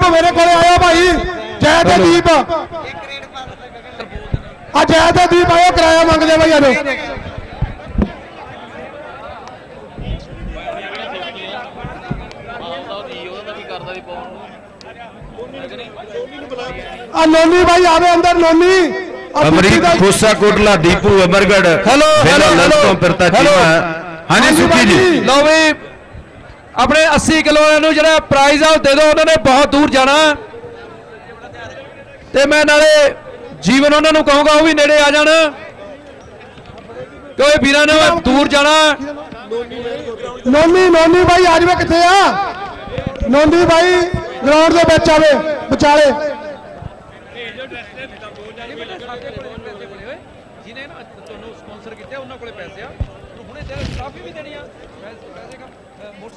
ਦੀਪ ਮੇਰੇ ਕੋਲੇ ਆਇਓ ਭਾਈ। ਜੈ ਤੇ ਦੀਪ। ਆ ਜੈ ਤੇ ਦੀਪ ਆਇਓ ਕਿਰਾਇਆ ਮੰਗਦੇ ਭਾਈ ਆਜੋ ਆ ਨੋਨੀ ਭਾਈ ਆਵੇ ਅੰਦਰ ਨੋਨੀ। ਅਮਰੀਕ ਖੋਸਾ ਕੋਟਲਾ ਦੀਪੂ ਅਮਰਗੜ ਹੈਲੋ, ਹੈਲੋ, ਹਾਂਜੀ ਸੁਖੀ ਜੀ। ਲਓ ਵੀ ਆਪਣੇ 80 ਕਿਲੋ ਨੂੰ ਜਿਹੜਾ ਪ੍ਰਾਈਜ਼ ਆ ਉਹ ਦੇ ਦਿਓ ਉਹਨਾਂ ਨੇ ਬਹੁਤ ਦੂਰ ਜਾਣਾ। ਤੇ ਮੈਂ ਨਾਲੇ ਜੀਵਨ ਉਹਨਾਂ ਨੂੰ ਕਹੂੰਗਾ ਉਹ ਵੀ ਨੇੜੇ ਆ ਜਾਣ। ਕੋਈ ਵੀਰਾਂ ਨੇ ਦੂਰ ਜਾਣਾ। ਨੋਨੀ ਨੋਨੀ ਭਾਈ ਆ ਜਾਵੇ ਕਿੱਥੇ ਆ? ਨੋਨੀ ਭਾਈ ਗਰਾਊਂਡ ਦੇ ਵਿੱਚ ਆਵੇ ਵਿਚਾਲੇ। ਜਿਹਨੇ ਨਾ ਤੁਹਾਨੂੰ ਸਪਾਂਸਰ ਕੀਤਾ ਉਹਨਾਂ ਕੋਲੇ ਪੈਸੇ ਆ ਹੁਣੇ ਕਾਫੀ ਵੀ ਦੇਣੀ ਆ ਪੈਸੇ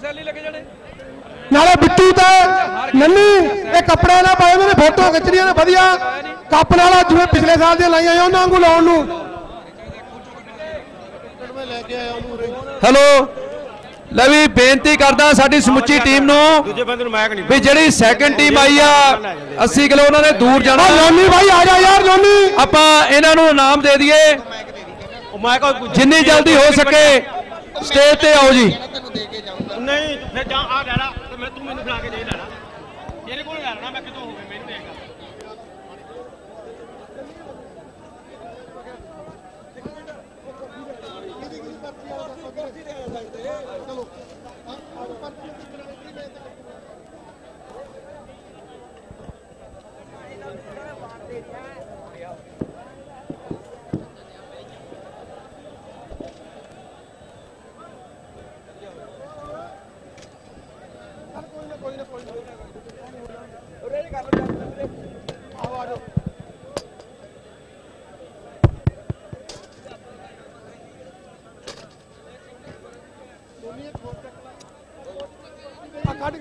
ਹੀ ਲੱਗੇ ਜਾਣੇ ਨਾਲੇ ਬਿੱਟੂ ਤੇ ਨੰਨੀ ਇਹ ਕੱਪੜੇ ਨਾ ਪਾਏ ਉਹਨਾਂ ਨੇ ਫੋਟੋ ਖਿੱਚਣੀਆਂ ਨੇ ਵਧੀਆ ਕੱਪ ਨਾਲ ਜਿਵੇਂ ਪਿਛਲੇ ਸਾਲ ਦੀਆਂ ਲਾਈਆਂ ਸੀ ਉਹਨਾਂ ਵਾਂਗੂ ਲਾਉਣ ਨੂੰ ਹੈਲੋ ਲੈ ਵੀ ਬੇਨਤੀ ਕਰਦਾ ਸਾਡੀ ਸਮੁੱਚੀ ਟੀਮ ਨੂੰ ਦੂਜੇ ਬੰਦੇ ਨੂੰ ਮੈਕ ਨਹੀਂ ਵੀ ਜਿਹੜੀ ਸੈਕੰਡ ਟੀਮ ਆਈ ਆ 80 ਕਿਲੋ ਉਹਨਾਂ ਨੇ ਦੂਰ ਜਾਣਾ ਆ ਨੋਨੀ ਭਾਈ ਆ ਜਾ ਯਾਰ ਨੋਨੀ ਆਪਾਂ ਇਹਨਾਂ ਨੂੰ ਇਨਾਮ ਦੇ ਦਈਏ ਜਿੰਨੀ ਜਲਦੀ ਹੋ ਸਕੇ ਸਟੇਜ ਤੇ ਆਓ ਜੀ। ਨਹੀਂ ਫਿਰ ਜਾਂ ਆ ਲੈਣਾ ਤੇ ਮੈਂ ਤੂੰ ਮੈਨੂੰ ਫੜਾ ਕੇ ਦੇ ਲੈਣਾ ਤੇਰੇ ਕੋਲ ਲੈਣਾ ਮੈਂ ਕਿਤੋਂ ਹੋਵੇ ਮੈਨੂੰ ਦੇਗਾ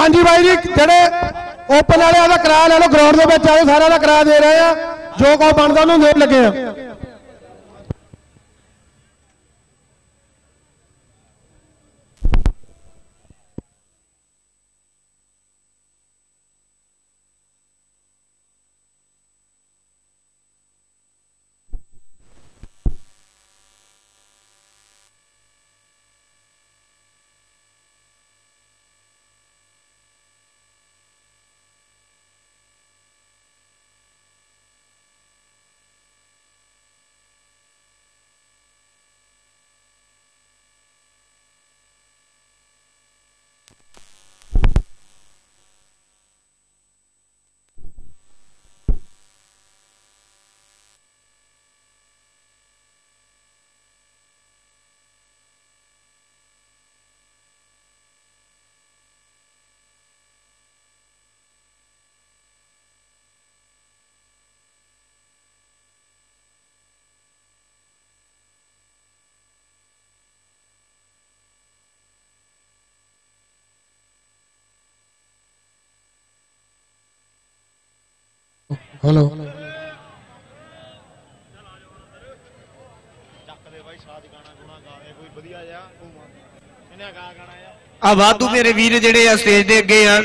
ਹਾਂਜੀ ਬਾਈ ਜੀ, ਜਿਹੜੇ ਓਪਨ ਵਾਲਿਆਂ ਦਾ ਕਿਰਾਇਆ ਲੈ ਲਓ ਗਰਾਊਂਡ ਦੇ ਵਿੱਚ ਆਓ, ਸਾਰਿਆਂ ਦਾ ਕਿਰਾਇਆ ਦੇ ਰਹੇ ਆ। ਜੋ ਕੋ ਬਣਦਾ ਉਹਨੂੰ ਦੇਣ ਲੱਗੇ ਆ। ਹੈਲੋ ਆ ਵਾਧੂ ਮੇਰੇ ਵੀਰ ਜਿਹੜੇ ਆ ਸਟੇਜ ਦੇ ਅੱਗੇ ਆ।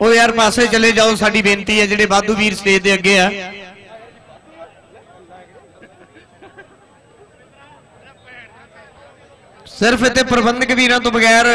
ਉਹ ਯਾਰ ਪਾਸੇ ਚਲੇ ਜਾਓ, ਸਾਡੀ ਬੇਨਤੀ ਹੈ ਜਿਹੜੇ ਵਾਧੂ ਵੀਰ ਸਟੇਜ ਦੇ ਅੱਗੇ ਆ। ਸਿਰਫ ਇੱਥੇ ਪ੍ਰਬੰਧਕ ਵੀਰਾਂ ਤੋਂ ਬਗੈਰ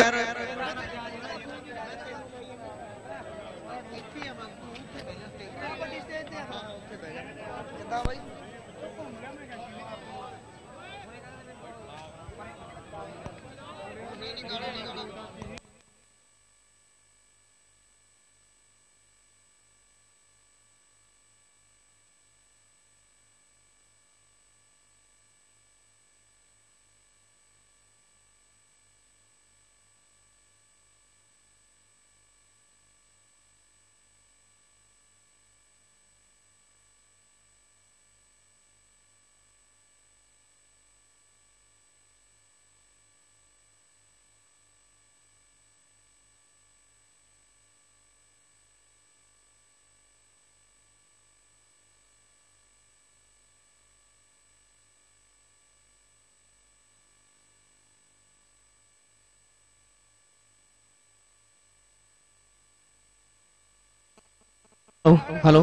Oh, ਹੈਲੋ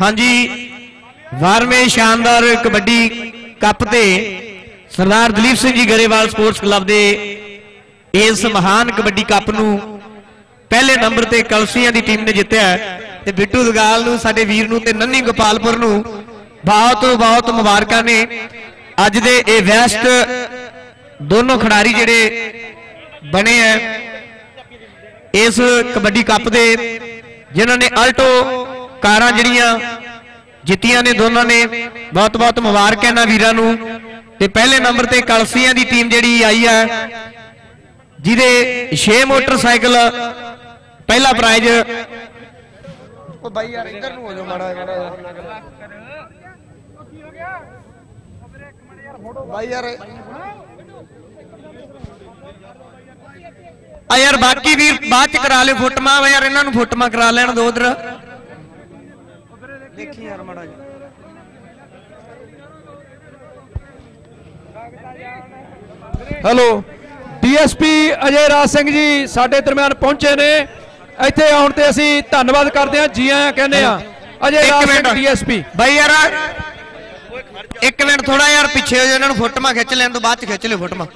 ਹਾਂਜੀ 12ਵੇਂ ਸ਼ਾਨਦਾਰ ਕਬੱਡੀ ਕੱਪ ਤੇ ਸਰਦਾਰ ਦਲੀਪ ਸਿੰਘ ਜੀ ਗਰੇਵਾਲ ਸਪੋਰਟਸ ਕਲੱਬ ਦੇ ਇਸ ਮਹਾਨ ਕਬੱਡੀ ਕੱਪ ਨੂੰ ਪਹਿਲੇ ਨੰਬਰ ਤੇ ਕਲਸੀਆਂ ਦੀ ਟੀਮ ਨੇ ਜਿੱਤਿਆ ਤੇ ਬਿੱਟੂ ਦਗਾਲ ਨੂੰ, ਸਾਡੇ ਵੀਰ ਨੂੰ ਤੇ ਨੰਨੀ ਗੋਪਾਲਪੁਰ ਨੂੰ ਬਹੁਤ ਬਹੁਤ ਮੁਬਾਰਕਾਂ ਨੇ। ਅੱਜ ਦੇ ਇਹ ਵੈਸਟ ਦੋਨੋਂ ਖਿਡਾਰੀ ਜਿਹੜੇ ਬਣੇ ਆ ਇਸ ਕਬੱਡੀ ਕੱਪ ਦੇ, ਜਿਨ੍ਹਾਂ ਨੇ ਅਲਟੋ ਕਾਰਾਂ ਜਿਹੜੀਆਂ ਜਿੱਤੀਆਂ ਨੇ ਦੋਨਾਂ ਨੇ ਬਹੁਤ ਬਹੁਤ ਮੁਬਾਰਕਾਂ ਇਹਨਾਂ ਵੀਰਾਂ ਨੂੰ। ਤੇ ਪਹਿਲੇ ਨੰਬਰ ਤੇ ਕਲਸੀਆਂ ਦੀ ਟੀਮ ਜਿਹੜੀ ਆਈ ਹੈ ਜਿਹਦੇ 6 ਮੋਟਰਸਾਈਕਲ ਪਹਿਲਾ ਪ੍ਰਾਈਜ਼ ਉਹ ਬਾਈ ਯਾਰ ਇੱਧਰ ਨੂੰ ਹੋ ਜਾ ਮਾੜਾ ਬਾਈ ਯਾਰ। ਆ ਯਾਰ ਬਾਕੀ ਵੀਰ ਬਾਅਦ ਚ ਕਰਾ ਲਿਓ ਫੋਟੋਆਂ। ਵਾ ਯਾਰ ਇਹਨਾਂ ਨੂੰ ਫੋਟੋਆਂ ਕਰਾ ਲੈਣ ਦੋ ਉਧਰ। ਦੇਖੀ ਯਾਰ ਮਾੜਾ ਹੈਲੋ ਡੀਐਸਪੀ ਅਜੇ ਰਾਜ ਸਿੰਘ ਜੀ ਸਾਡੇ ਦਰਮਿਆਨ ਪਹੁੰਚੇ ਨੇ। ਇੱਥੇ ਆਉਣ ਤੇ ਅਸੀਂ ਧੰਨਵਾਦ ਕਰਦੇ ਹਾਂ ਜੀ ਆਇਆਂ ਕਹਿੰਦੇ ਆ ਅਜੇ ਰਾਜ ਸਿੰਘ ਡੀਐਸਪੀ। ਬਾਈ ਯਾਰ ਇੱਕ ਮਿੰਟ ਥੋੜਾ ਯਾਰ ਪਿੱਛੇ ਹੋ ਜਾਓ ਇਹਨਾਂ ਨੂੰ ਫੋਟੋਆਂ ਖਿੱਚ ਲੈਣ ਤੋਂ ਬਾਅਦ ਚ ਖਿੱਚ ਲਿਓ ਫੋਟੋਆਂ।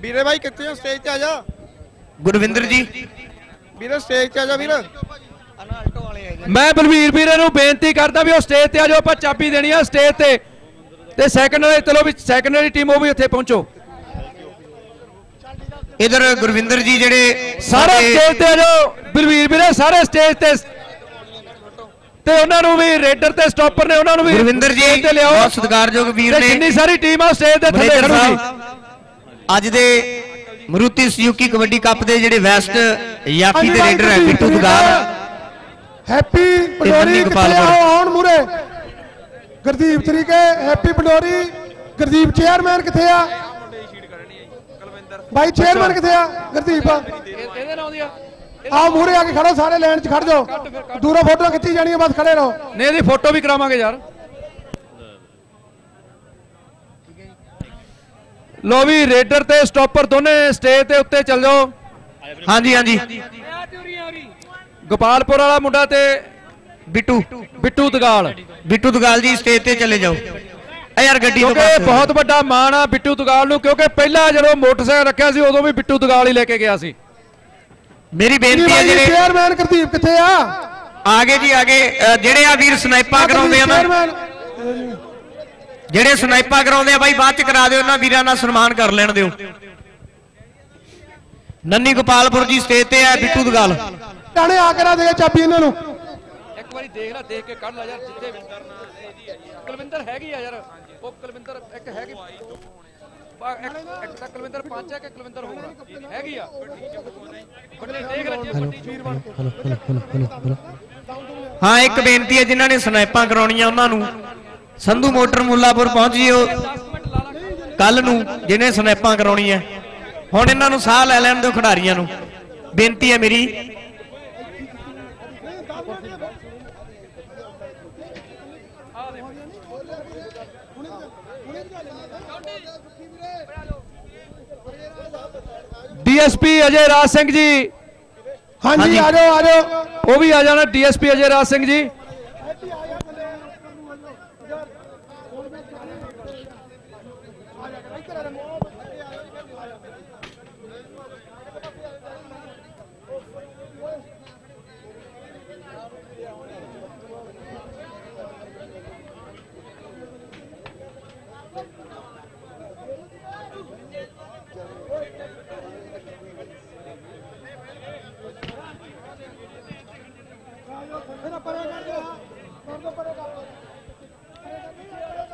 ਵੀਰੇ ਬਾਈ ਕਿੱਥੇ ਹੋ? ਸਟੇਜ ਤੇ ਆ ਜਾ। ਗੁਰਵਿੰਦਰ ਜੀ। ਵੀਰੇ ਸਟੇਜ ਤੇ ਆ ਜਾ ਵੀਰ। ਮੈਂ ਬਲਵੀਰ ਵੀਰੇ ਨੂੰ ਬੇਨਤੀ ਕਰਦਾ ਵੀ ਉਹ ਸਟੇਜ ਤੇ ਆ ਜਾਓ ਆਪਾਂ ਚਾਬੀ ਦੇਣੀ ਆ ਸਟੇਜ ਤੇ। ਤੇ ਸੈਕੰਡ ਵਾਲੇ ਚਲੋ ਵੀ ਸੈਕੰਡ ਵਾਲੀ ਟੀਮ ਉਹ ਵੀ ਉੱਥੇ ਪਹੁੰਚੋ। ਇਧਰ ਗੁਰਵਿੰਦਰ ਜੀ ਜਿਹੜੇ ਸਾਰੇ ਸਟੇਜ ਤੇ ਆ ਜਾਓ। ਬਲਵੀਰ ਵੀਰੇ ਸਾਰੇ ਸਟੇਜ ਤੇ ਤੇ ਉਹਨਾਂ ਨੂੰ ਵੀ ਰੇਡਰ ਤੇ ਸਟਾਪਰ ਨੇ ਉਹਨਾਂ ਨੂੰ ਵੀ ਗੁਰਵਿੰਦਰ ਜੀ ਸਟੇਜ ਤੇ ਲਿਆਓ। ਬਹੁਤ ਸਤਿਕਾਰਯੋਗ ਵੀਰ ਤੇ ਨੇ। ਜਿੰਨੀ ਸਾਰੀ ਟੀਮ ਆ ਸਟੇਜ ਦੇ ਥੱਲੇ ਖੜੂਗੀ। ਅੱਜ ਦੇ ਮਰੂਤੀ ਸੁਜ਼ੂਕੀ ਕਬੱਡੀ ਕੱਪ ਦੇ ਜਿਹੜੇ ਵੈਸਟ ਯਾਫੀ ਦੇ ਰੇਡਰ ਹੈ ਬਿੱਟੂ ਦੁਗਾਲ। ਹੈਪੀ ਪੰਡੋਰੀ ਗੋਪਾਲ ਕਿੱਥੇ। ਆਓ ਆਉਣ ਮੂਰੇ ਗੁਰਦੀਪ ਤਰੀਕੇ ਹੈਪੀ ਪੰਡੋਰੀ ਗੁਰਦੀਪ ਚੇਅਰਮੈਨ ਕਿੱਥੇ ਆ? ਬਾਈ ਚੇਅਰਮੈਨ ਕਿੱਥੇ ਆ? ਗੁਰਦੀਪ ਇਹਦੇ ਨਾਲ ਦੀ ਆ? ਆਓ ਮੂਰੇ ਆ ਕੇ ਖੜੋ ਸਾਰੇ ਲਾਈਨ 'ਚ ਖੜ ਜਾਓ। ਦੂਰੋਂ ਫੋਟੋ ਖਿੱਚੀ ਜਾਣੀਆਂ ਬਸ ਖੜੇ ਰਹੋ। ਨੇ ਇਹਦੀ ਫੋਟੋ ਵੀ ਕਰਾਵਾਂਗੇ ਯਾਰ। ਲੋ ਵੀ ਰੇਡਰ ਤੇ ਸਟਾਪਰ ਦੋਨੇ ਸਟੇਜ ਤੇ ਉੱਤੇ ਚੱਲ। ਜਾਓ ਹਾਂਜੀ ਹਾਂਜੀ। ਗੋਪਾਲਪੁਰ ਵਾਲਾ ਮੁੰਡਾ ਤੇ ਬਿੱਟੂ। ਬਿੱਟੂ ਦਗਾਲ। ਬਿੱਟੂ ਦੁਗਾਲ ਜੀ ਸਟੇਜ ਤੇ ਚਲੇ ਜਾਓ। ਆ ਯਾਰ ਗੱਡੀ ਤੋਂ ਕਿਉਂਕਿ ਬਹੁਤ ਵੱਡਾ ਮਾਣ ਆ ਬਿੱਟੂ ਦਗਾਲ ਨੂੰ ਕਿਉਂਕਿ ਪਹਿਲਾਂ ਜਦੋਂ ਮੋਟਰਸਾਈਕਲ ਰੱਖਿਆ ਸੀ ਉਦੋਂ ਵੀ ਬਿੱਟੂ ਦਗਾਲ ਹੀ ਲੈ ਕੇ ਗਿਆ ਸੀ। ਮੇਰੀ ਬੇਨਤੀ ਹੈ ਜਿਹੜੇ ਚੇਅਰਮੈਨ ਗੁਰਦੀਪ ਕਿੱਥੇ ਆ? ਆਗੇ ਜੀ ਆਗੇ। ਜਿਹੜੇ ਆ ਵੀਰ ਸਨਾਈਪਾਂ ਕਰਾਉਂਦੇ ਆ ਨਾ। ਚੇਅਰਮੈਨ ਜਿਹੜੇ ਸਨਾਈਪਾਂ ਕਰਾਉਂਦੇ ਆ ਬਾਈ ਬਾਅਦ ਚ ਕਰਾ ਦਿਓ ਉਹਨਾਂ ਵੀਰਾਂ ਦਾ ਸਨਮਾਨ ਕਰ ਲੈਣ ਦਿਓ। ਨੰਨੀ ਗੋਪਾਲਪੁਰ ਜੀ ਸਟੇਜ ਤੇ ਆ ਬਿੱਟੂ ਦਗਾਲ ਟਾਣੇ ਆ ਕੇ ਨਾ ਦੇ ਚਾਬੀ ਇਹਨਾਂ ਨੂੰ। ਇੱਕ ਵਾਰੀ ਦੇਖ ਲੈ ਦੇਖ ਕੇ ਕੱਢ ਲੈ ਯਾਰ ਜਿੱਥੇ ਕੁਲਵਿੰਦਰ ਹੈਗੀ ਆ ਯਾਰ। ਉਹ ਕੁਲਵਿੰਦਰ ਇੱਕ ਹੈਗੀ। ਇੱਕ ਇੱਕ ਤਾਂ ਕੁਲਵਿੰਦਰ ਪੰਜ ਹੈ ਕਿ ਕੁਲਵਿੰਦਰ ਹੋਰ ਆ? ਹੈਗੀ ਆ? ਵੱਡੇ ਦੇਖ ਲੈ ਜੇ ਵੱਡੀ ਵੀਰ ਬਣ ਹਾਂ ਇੱਕ ਬੇਨਤੀ ਹੈ ਜਿਨ੍ਹਾਂ ਨੇ ਸਨਾਈਪਾਂ ਕਰਾਉਣੀਆਂ ਉਹਨਾਂ ਨੂੰ। ਸੰਧੂ ਮੋਟਰ ਮੁੱਲਾਪੁਰ ਪਹੁੰਚ ਜਿਓ। ਕੱਲ ਨੂੰ ਜਿਹਨੇ ਸਨਾਈਪਾਂ ਕਰਾਉਣੀਆਂ। ਹੁਣ ਇਹਨਾਂ ਨੂੰ ਸਾਹ ਲੈ ਲੈਣ ਦਿਓ ਖਿਡਾਰੀਆਂ ਨੂੰ। ਬੇਨਤੀ ਹੈ ਮੇਰੀ। ਡੀਐਸਪੀ ਅਜੇ ਰਾਜ ਸਿੰਘ ਜੀ। ਹਾਂਜੀ। ਆ ਜਾਓ ਆ ਜਾਓ। ਉਹ ਵੀ ਆ ਜਾਣਾ ਡੀਐਸਪੀ ਅਜੇ ਰਾਜ ਸਿੰਘ ਜੀ।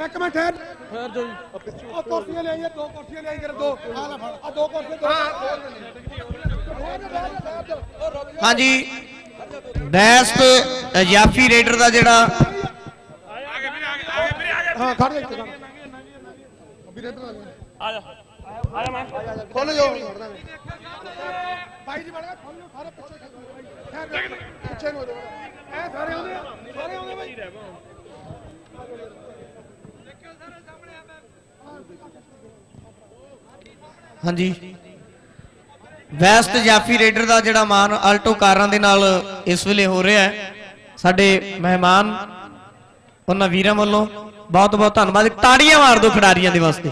ਇੱਕ ਮਿੰਟ ਠਹਿਰ ਠਹਿਰ ਜੋ ਉਹ ਕੁਰਸੀਆਂ ਲੈ ਆਈਏ ਦੋ ਕੁਰਸੀਆਂ ਲੈ ਆਈ ਕਰ ਦੋ ਆ ਲੈ ਫੜ ਆ ਦੋ ਕੁਰਸੀਆਂ ਦੋ ਹਾਂਜੀ ਬੈਸਟ ਜਾਫੀ ਰੇਡਰ ਦਾ ਜਿਹੜਾ ਹਾਂ ਖੜ ਜਾ ਇੱਥੇ ਖੜ ਵੀਰੇ ਇੱਧਰ ਆ ਜਾ ਆ ਜਾ। ਖੋਲ ਜੋ ਭਾਈ ਜੀ ਬੜਾ ਖੋਲ ਲਓ ਸਾਰੇ ਪਿੱਛੇ ਖੜ ਠਹਿਰ ਜਾ, ਪਿੱਛੇ ਨੂੰ ਹੋ ਜਾਓ ਐ ਸਾਰੇ ਆਉਂਦੇ ਆ, ਸਾਰੇ ਆਉਂਦੇ ਭਾਈ ਹਾਂਜੀ। ਬੈਸਟ ਜਾਫੀ ਰੇਡਰ ਦਾ ਜਿਹੜਾ ਮਾਨ ਆਲਟੋ ਕਾਰਾਂ ਦੇ ਨਾਲ ਇਸ ਵੇਲੇ ਹੋ ਰਿਹਾ ਹੈ ਸਾਡੇ ਮਹਿਮਾਨ ਉਹਨਾਂ ਵੀਰਾਂ ਵੱਲੋਂ ਬਹੁਤ ਬਹੁਤ ਧੰਨਵਾਦ। ਤਾੜੀਆਂ ਮਾਰ ਦਿਓ ਖਿਡਾਰੀਆਂ ਦੇ ਵਾਸਤੇ।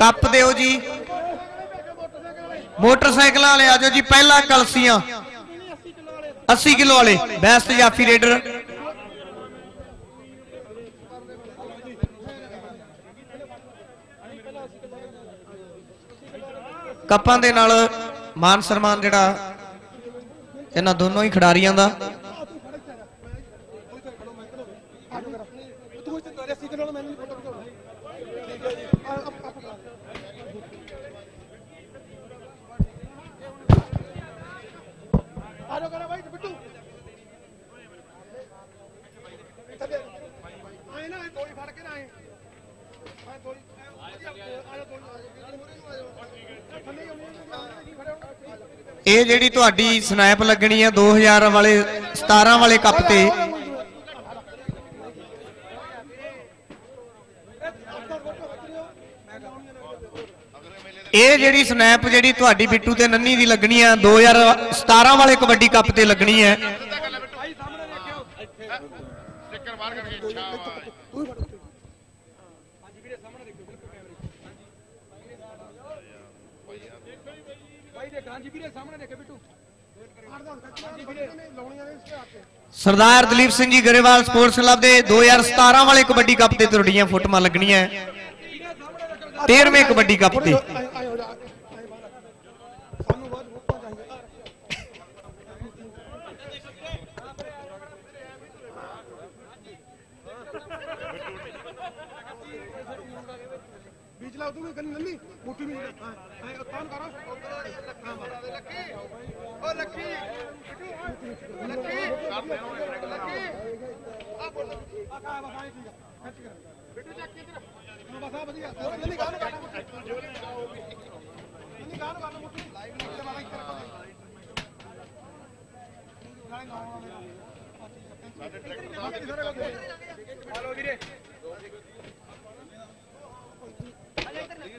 ਕੱਪ ਦਿਓ ਜੀ। ਮੋਟਰਸਾਈਕਲਾਂ ਵਾਲੇ ਜਾਓ ਜੀ, ਪਹਿਲਾ ਕਲਸੀਆਂ। 80 ਕਿਲੋ ਵਾਲੇ, ਬੈਸਟ ਜਾਫੀ ਰੇਡਰ। ਕੱਪਾਂ ਦੇ ਨਾਲ ਮਾਨ ਸਨਮਾਨ ਜਿਹੜਾ, ਇਹਨਾਂ ਦੋਨੋਂ ਹੀ ਖਿਡਾਰੀਆਂ ਦਾ। ਤੂੰ ਇੱਥੇ ਤੇਰੇ ਸੀ ਕਿਲੋ ਮੈਨੂੰ ਫੋਟੋ ਖਿਚਾਉਣਾ ਠੀਕ ਹੈ ਜੀ ਆ ਅਪ ਅਪ ਕਰਾ ਆ ਜਾ ਕਰਾ ਭਾਈ ਬਿੱਟੂ ਥੱਲੇ ਆਏ ਇਹ ਫੜ ਕੇ ਨਾ ਆਏ। ਆਏ ਗੋਲੀ। ਆ ਜਾ ਇਹ ਜਿਹੜੀ ਤੁਹਾਡੀ ਸਨੈਪ ਲੱਗਣੀ ਹੈ 2000 ਵਾਲੇ 17 ਵਾਲੇ ਕੱਪ ਤੇ। ਇਹ ਜਿਹੜੀ ਸਨੈਪ ਜਿਹੜੀ ਤੁਹਾਡੀ ਬਿੱਟੂ ਤੇ ਨੰਨੀ ਦੀ ਲੱਗਣੀ ਹੈ 2017 ਵਾਲੇ ਕਬੱਡੀ ਕੱਪ ਤੇ ਲੱਗਣੀ ਹੈ ਭਾਈ ਦੇ ਗਾਂਜੀ ਵੀਰੇ ਸਾਹਮਣੇ ਦੇਖੇ ਬਿੱਟੂ ਹਾਂਜੀ ਵੀਰੇ ਲਾਉਣੀਆਂ ਨੇ ਇਸ ਤੇ ਆ ਕੇ ਸਰਦਾਰ ਦਲੀਪ ਸਿੰਘ ਜੀ ਗਰੇਵਾਲ ਸਪੋਰਟਸ ਕਲੱਬ ਦੇ 2017 ਵਾਲੇ ਕਬੱਡੀ ਕੱਪ ਤੇ ਤੁਹਾਡੀਆਂ ਫੋਟੋਆਂ ਲੱਗਣੀਆਂ। 13ਵੇਂ ਕਬੱਡੀ ਕੱਪ ਤੇ ਆਏ ਆਏ ਹੋ ਜਾ ਆਏ ਬਾਹਰ ਆ। ਸਾਨੂੰ ਬਹੁਤ ਵੋਟਾਂ ਚਾਹੀਦੀਆਂ ਬੀਜ ਲਾ ਤੂੰ ਕੰਨੀ ਨੰਨੀ ਮੋਟੀ ਵੀ ਹਾਂ ਹਾਂ ਉਤਾਨ ਕਰੋ ਹਾਂ ਲੱਕੀ ਓ ਲੱਕੀ ਲੱਕੀ ਲੱਕੀ ਆ ਬੋਲ ਆ ਕਾ ਬਸ ਆਈ ਠੀਕ ਆ ਖੱਚ ਕਰ ਬਿੱਟੂ ਚੱਕ ਕੇ ਇਧਰ ਬਸ ਆ ਵਧੀਆ ਨੰਨੀ ਗਾਣ ਕਰ ਨੰਨੀ ਗਾਣ ਕਰ ਮੁੱਠੀ ਲਾਈਵ ਨਹੀਂ ਤੇ ਮਾਰਾ ਇੱਥੇ ਰੱਖੋ ਨਾਲੇ ਨਾ ਸਾਡੇ ਟਰੈਕਟਰ ਸਾਹਿਬ ਹਲੋ ਵੀਰੇ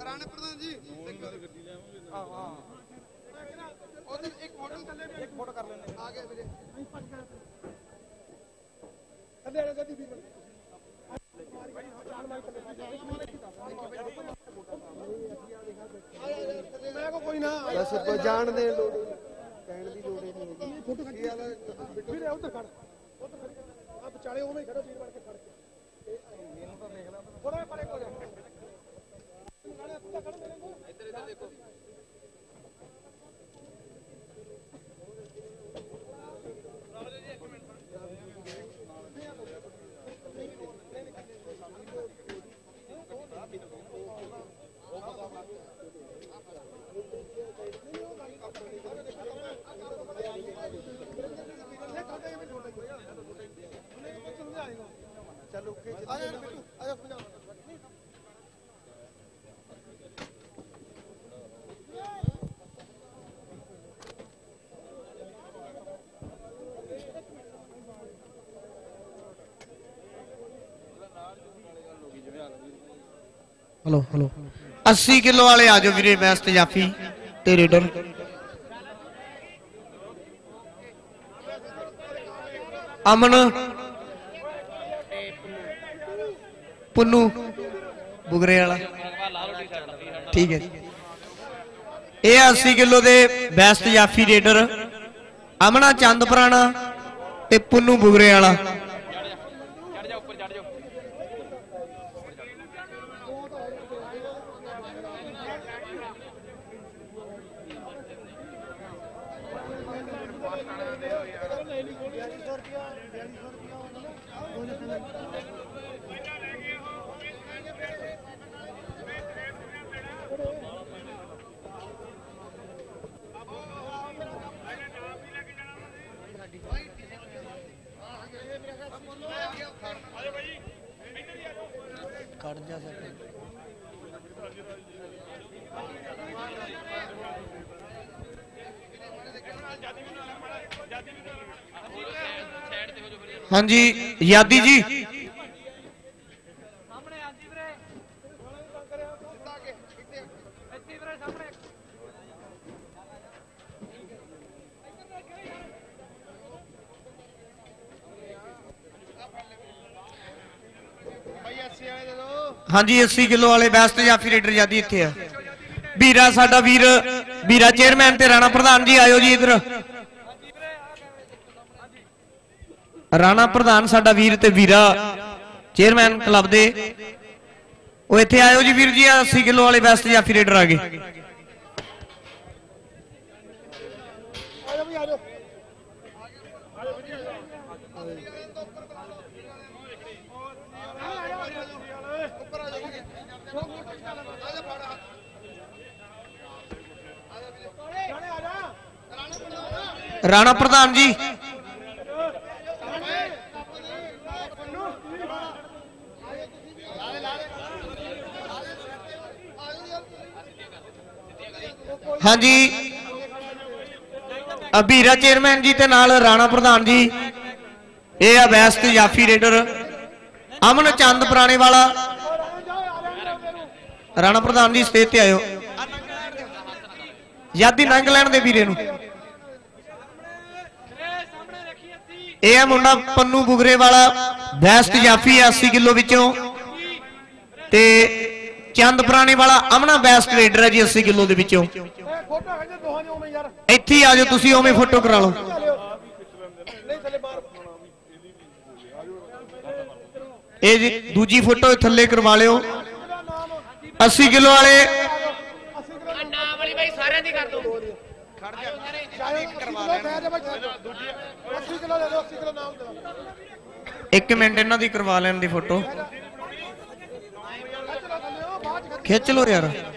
ਰਾਣਾ ਪ੍ਰਧਾਨ ਜੀ ਹਾਂ ਹਾਂ ਉਧਰ ਇੱਕ ਫੋਟੋ ਥੱਲੇ ਇੱਕ ਫੋਟੋ ਕਰ ਲੈਂਦੇ ਆ ਗਏ ਵੀਰੇ ਥੱਲੇ ਆ ਜਦੀ ਵੀ ਮੈਂ ਕੋ ਕੋਈ ਨਾ ਬਸ ਪ- ਜਾਣ ਦੇ ਲੋੜ ਕਹਿਣ ਦੀ ਲੋੜ ਹੀ ਨਹੀਂ ਹੈਗੀ ਫੋਟੋ ਖੱਚੀ ਵੀਰੇ ਉਧਰ ਖੜ ਉਧਰ ਖੜ ਆ ਵਿਚਾਲੇ ਉਵੇਂ ਹੀ ਖੜੋ ਵੀਰ ਬਣ ਕੇ ਖੜ ਕੇ ਇਹਨੂੰ ਤਾਂ ਦੇਖ ਲੈ ਥੋੜਾ ਪਰੇ ਹੋ ਜਾ ਆ ਜਾ ਬਿੱਟੂ ਆ ਜਾ ਸਮਝਾ ਹਲੋ ਹਲੋ 80 ਕਿਲੋ ਵਾਲੇ ਆ ਜਾਓ ਵੀਰੇ ਬੈਸ ਤੇ ਜਾਫੀ ਤੇ ਰੇਡਰ ਅਮਨ ਪੁੰਨੂ, ਬੁਗਰੇ ਵਾਲਾ। ਠੀਕ ਹੈ ਇਹ ਆ 80 ਕਿਲੋ ਦੇ ਬੈਸਟ ਜਾਫੀ ਰੇਡਰ, ਅਮਨਾ ਚੰਦ ਪੁਰਾਣਾ ਤੇ ਪੁੰਨੂ ਬੁਗਰੇ ਵਾਲਾ। ਹਾਂਜੀ ਯਾਦੀ ਜੀ। ਹਾਂਜੀ 80 ਕਿਲੋ ਵਾਲੇ ਬੈਸਟ ਜਾਫੀ ਰੇਡਰ ਯਾਦੀ ਇੱਥੇ ਆ। ਵੀਰਾ ਸਾਡਾ ਵੀਰ ਵੀਰਾ ਚੇਅਰਮੈਨ ਤੇ ਰਾਣਾ ਪ੍ਰਧਾਨ ਜੀ ਆਇਓ ਜੀ ਇਧਰ। ਰਾਣਾ ਪ੍ਰਧਾਨ ਸਾਡਾ ਵੀਰ ਤੇ ਵੀਰਾ, ਚੇਅਰਮੈਨ ਕਲੱਬ ਦੇ। ਉਹ ਇੱਥੇ ਆਇਓ ਜੀ ਵੀਰ ਜੀ, ਆਹ 80 ਕਿਲੋ ਵਾਲੇ ਬੈਸਟ ਜਾਫੀ ਰੇਡਰ ਆ ਗਏ। ਰਾਣਾ ਪ੍ਰਧਾਨ ਜੀ ਹਾਂਜੀ। ਅਬੀਰਾ ਚੇਅਰਮੈਨ ਜੀ ਤੇ ਨਾਲ ਰਾਣਾ ਪ੍ਰਧਾਨ ਜੀ। ਇਹ ਆ ਬੈਸਟ ਜਾਫੀ ਰੇਡਰ। ਅਮਨ ਚੰਦ ਪੁਰਾਣੇ ਵਾਲਾ। ਰਾਣਾ ਪ੍ਰਧਾਨ ਜੀ, ਸਟੇਜ ਤੇ ਆਇਓ। ਯਾਦੀ ਨੰਗ ਲੈਣ ਦੇ ਵੀਰੇ ਨੂੰ। ਇਹ ਆ ਮੁੰਡਾ ਪੰਨੂ ਬੁਗਰੇ ਵਾਲਾ। ਬੈਸਟ ਜਾਫੀ 80 ਕਿਲੋ ਵਿੱਚੋਂ। ਤੇ ਚੰਦ ਪੁਰਾਣੇ ਵਾਲਾ ਅਮਨਾ ਬੈਸਟ ਰੇਡਰ ਹੈ ਜੀ 80 ਕਿਲੋ ਦੇ ਵਿੱਚੋਂ। ਫੋਟੋ ਖਿੱਚ ਦੋਹਾਂ ਦੀ ਉਵੇਂ ਯਾਰ। ਇੱਥੇ ਆ ਜਾਓ ਤੁਸੀਂ ਉਵੇਂ ਫੋਟੋ ਕਰਾ ਲਓ। ਨਹੀਂ ਥੱਲੇ ਬਾਹਰ। ਇਹ ਜੀ ਦੂਜੀ ਫੋਟੋ ਥੱਲੇ ਕਰਵਾ ਲਿਓ। 80 ਕਿਲੋ ਵਾਲੇ। ਨਾਮ ਵਾਲੀ ਬਾਈ ਸਾਰਿਆਂ ਦੀ ਕਰ ਦੋ ਕਰਵਾ ਲੈਣਾ ਦੂਜੀ 80 ਕਿਲੋ ਲੈ ਲਓ 80 ਕਿਲੋ ਨਾਮ ਦੇ ਦਿਓ। ਇੱਕ ਮਿੰਟ ਇਹਨਾਂ ਦੀ ਕਰਵਾ ਲੈਣ ਦੀ ਫੋਟੋ। ਖਿੱਚ ਲਓ ਯਾਰ। 80 ਕਿਲੋ ਦਾ ਨਾਮ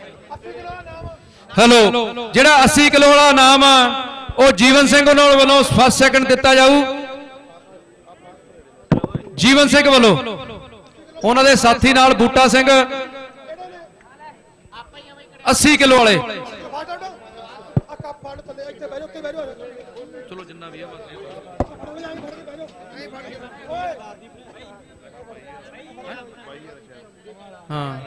ਹੈਲੋ ਜਿਹੜਾ 80 ਕਿਲੋ ਵਾਲਾ ਨਾਮ ਆ ਉਹ ਜੀਵਨ ਸਿੰਘ ਉਹਨਾਂ ਵੱਲੋਂ ਫਸਟ ਸੈਕਿੰਡ ਦਿੱਤਾ ਜਾਊ। ਜੀਵਨ ਸਿੰਘ ਵੱਲੋਂ। ਉਹਨਾਂ ਦੇ ਸਾਥੀ ਨਾਲ ਬੂਟਾ ਸਿੰਘ। 80 ਕਿਲੋ ਵਾਲੇ। ਚਲੋ ਜਿੰਨਾ ਵੀ ਆ ਓਏ ਹਾਂ।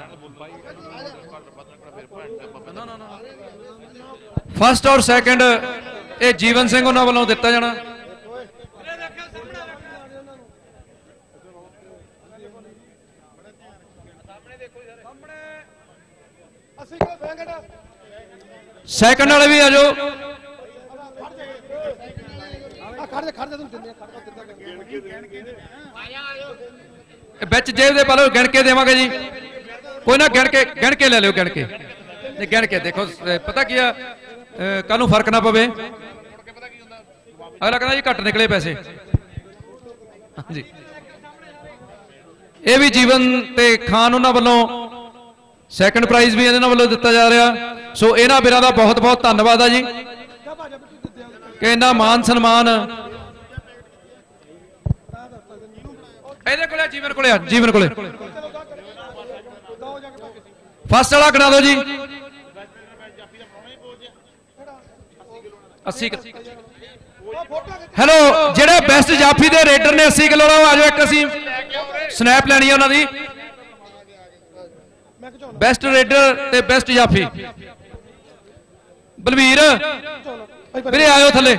ਨਾ ਨਾ ਨਾ। ਫਸਟ ਔਰ ਸੈਕਿੰਡ ਇਹ ਜੀਵਨ ਸਿੰਘ ਉਹਨਾਂ ਵੱਲੋਂ ਦਿੱਤਾ ਜਾਣਾ। ਅਸੀਂ ਸੈਕਿੰਡ ਵਾਲੇ ਵੀ ਆ ਜਾਓ। ਵਿੱਚ ਜੇਬ ਦੇ ਪਾ ਲਓ, ਗਿਣ ਕੇ ਦੇਵਾਂਗੇ ਜੀ। ਕੋਈ ਨਾ ਗਿਣ ਕੇ ਗਿਣ ਕੇ ਲੈ ਲਿਓ, ਗਿਣ ਕੇ। ਨਹੀਂ, ਗਿਣ ਕੇ ਦੇਖੋ ਪਤਾ ਕੀ ਆ? ਕੱਲ ਨੂੰ ਫ਼ਰਕ ਨਾ ਪਵੇ? ਅਗਲਾ ਕਹਿੰਦਾ ਜੀ ਘੱਟ ਨਿਕਲੇ ਪੈਸੇ। ਹਾਂਜੀ। ਇਹ ਵੀ ਜੀਵਨ ਤੇ ਖਾਨ ਉਹਨਾਂ ਵੱਲੋਂ ਸੈਕੰਡ ਪ੍ਰਾਈਜ਼ ਵੀ ਇਹਨਾਂ ਵੱਲੋਂ ਦਿੱਤਾ ਜਾ ਰਿਹਾ। ਸੋ ਇਹਨਾਂ ਵੀਰਾਂ ਦਾ ਬਹੁਤ ਬਹੁਤ ਧੰਨਵਾਦ ਆ ਜੀ। ਕਿ ਇੰਨਾ ਮਾਨ ਸਨਮਾਨ ਇਹਦੇ ਕੋਲੇ ਆ, ਜੀਵਨ ਕੋਲੇ ਆ ਜੀਵਨ ਕੋਲੇ। ਫਸਟ ਵਾਲਾ ਗਣਾ ਦਿਓ ਜੀ। ਹੈਲੋ ਜਿਹੜੇ ਬੈਸਟ ਜਾਫੀ ਦੇ ਰੇਡਰ ਨੇ 80 ਕਿਲੋ ਆ ਆਜੋ ਇੱਕ ਅਸੀਂ ਸਨੈਪ ਲੈਣੀ ਹੈ ਉਹਨਾਂ ਦੀ। ਬੈਸਟ ਰੇਡਰ ਤੇ ਬੈਸਟ ਜਾਫੀ। ਬਲਵੀਰ ਵੀਰੇ ਆਇਓ ਥੱਲੇ।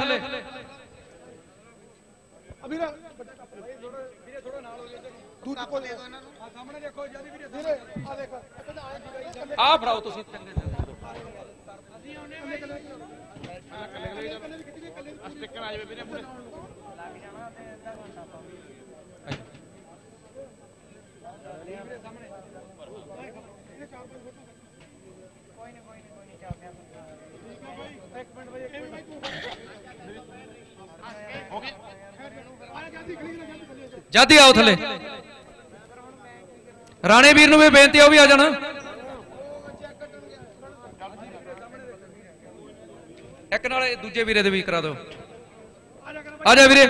ਆ ਫੜਾਓ ਤੁਸੀਂ। ਜਦ ਹੀ ਆਓ ਥੱਲੇ। ਰਾਣੇ ਵੀਰ ਨੂੰ ਵੀ ਬੇਨਤੀ ਆ ਉਹ ਵੀ ਆ ਜਾਣਾ। ਇੱਕ ਨਾਲ ਇਹ ਦੂਜੇ ਵੀਰੇ ਦੇ ਵੀ ਕਰਾ ਦਿਓ। ਆ ਜਾ ਵੀਰੇ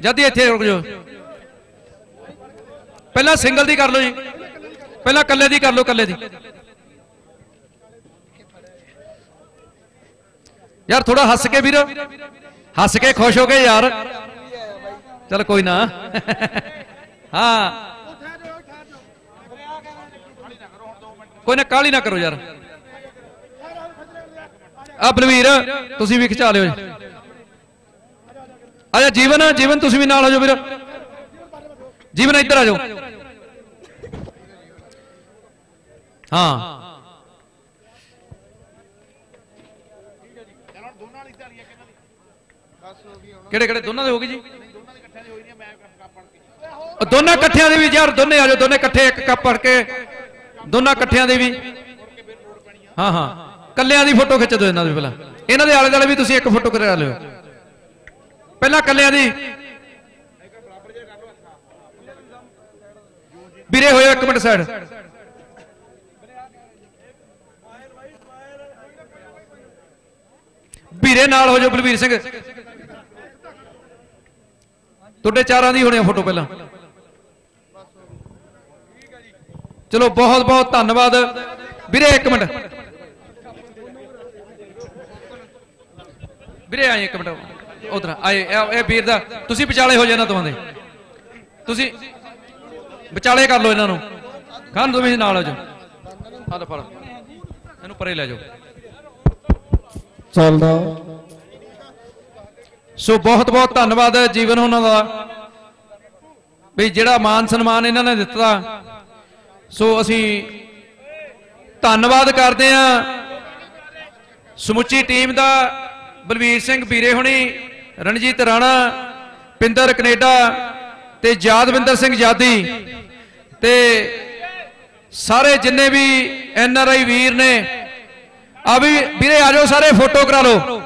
ਜਦ ਇੱਥੇ ਰੁਕ ਜਾਓ। ਪਹਿਲਾਂ ਸਿੰਗਲ ਦੀ ਕਰ ਲਓ ਜੀ। ਪਹਿਲਾਂ ਕੱਲੇ ਦੀ ਕਰ ਲਓ ਕੱਲੇ ਦੀ। ਯਾਰ ਥੋੜਾ ਹੱਸ ਕੇ ਵੀਰ। ਹੱਸ ਕੇ ਖੁਸ਼ ਹੋ ਕੇ ਯਾਰ। ਚਲ ਕੋਈ ਨਾ। ਹਾਂ। ਕੋਈ ਨਾ ਕਾਲੀ ਨਾ ਕਰੋ ਯਾਰ। ਆ ਬਲਵੀਰ, ਤੁਸੀਂ ਵੀ ਖਿਚਾ ਲਿਓ ਜੀ। ਆ ਜਾ, ਜੀਵਨ ਜੀਵਨ ਤੁਸੀਂ ਵੀ ਨਾਲ ਆ ਜਾਓ ਵੀਰ। ਜੀਵਨ, ਇੱਧਰ ਆ ਜਾਓ। ਹਾਂ। ਕਿਹੜੇ ਕਿਹੜੇ? ਦੋਨਾਂ ਦੇ ਹੋ ਗਈ ਜੀ? ਦੋਨਾਂ ਇਕੱਠਿਆਂ ਦੇ ਵੀ ਯਾਰ ਦੋਨੇ ਆ ਜਾਓ, ਦੋਨੇ ਇਕੱਠੇ ਇੱਕ ਕੱਪ ਫੜ ਕੇ। ਦੋਨਾਂ ਇਕੱਠਿਆਂ ਦੇ ਵੀ। ਹਾਂ ਹਾਂ। ਕੱਲਿਆਂ ਦੀ ਫੋਟੋ ਖਿੱਚ ਦਿਓ ਇਹਨਾਂ ਦੀ ਪਹਿਲਾਂ। ਇਹਨਾਂ ਦੇ ਆਲੇ ਦੁਆਲੇ ਵੀ ਤੁਸੀਂ ਇੱਕ ਫੋਟੋ ਕਰਾ ਲਿਓ। ਪਹਿਲਾਂ ਕੱਲਿਆਂ ਦੀ। ਵੀਰੇ, ਹੋਇਓ ਇੱਕ ਮਿੰਟ ਸਾਈਡ ਵੀਰੇ ਨਾਲ ਹੋ ਜਾਓ ਬਲਵੀਰ ਸਿੰਘ। ਤੁਹਾਡੇ ਚਾਰਾਂ ਦੀ ਹੋਣੀ ਆ ਫੋਟੋ ਪਹਿਲਾਂ। ਚਲੋ ਬਹੁਤ ਬਹੁਤ ਧੰਨਵਾਦ। ਵੀਰੇ, ਇੱਕ ਮਿੰਟ। ਵੀਰੇ ਆਏ ਇੱਕ ਮਿੰਟ ਉਧਰ ਆਏ ਇਹ ਵੀਰ ਦਾ ਤੁਸੀਂ ਵਿਚਾਲੇ ਹੋ ਜਾਣਾ ਤੁਹਾਡੇ ਤੁਸੀਂ ਵਿਚਾਲੇ ਕਰ ਲਓ ਇਹਨਾਂ ਨੂੰ। ਖਾਨ ਤੁਸੀਂ ਨਾਲ ਹੋ ਜਾਓ। ਆ ਲੈ ਫੜ। ਇਹਨੂੰ ਪਰੇ ਲੈ ਜਾਓ। ਚੱਲਦਾ। ਸੋ ਬਹੁਤ ਬਹੁਤ ਧੰਨਵਾਦ ਜੀਵਨ ਉਹਨਾਂ ਦਾ। ਵੀ ਜਿਹੜਾ ਮਾਨ ਸਨਮਾਨ ਇਹਨਾਂ ਨੇ ਦਿੱਤਾ। ਸੋ ਅਸੀਂ ਧੰਨਵਾਦ ਕਰਦੇ ਆ ਸਮੁੱਚੀ ਟੀਮ ਦਾ। ਬਲਵੀਰ ਸਿੰਘ ਵੀਰੇ ਹੁਣੀ, ਰਣਜੀਤ ਰਾਣਾ, ਪਿੰਦਰ ਕੈਨੇਡਾ ਤੇ ਯਾਦਵਿੰਦਰ ਸਿੰਘ ਜਾਦੀ ਤੇ ਸਾਰੇ ਜਿੰਨੇ ਵੀ ਐਨ ਆਰ ਆਈ ਵੀਰ ਨੇ, ਆ ਵੀ ਵੀਰੇ ਆ ਜਾਓ ਸਾਰੇ ਫੋਟੋ ਕਰਾ ਲਓ।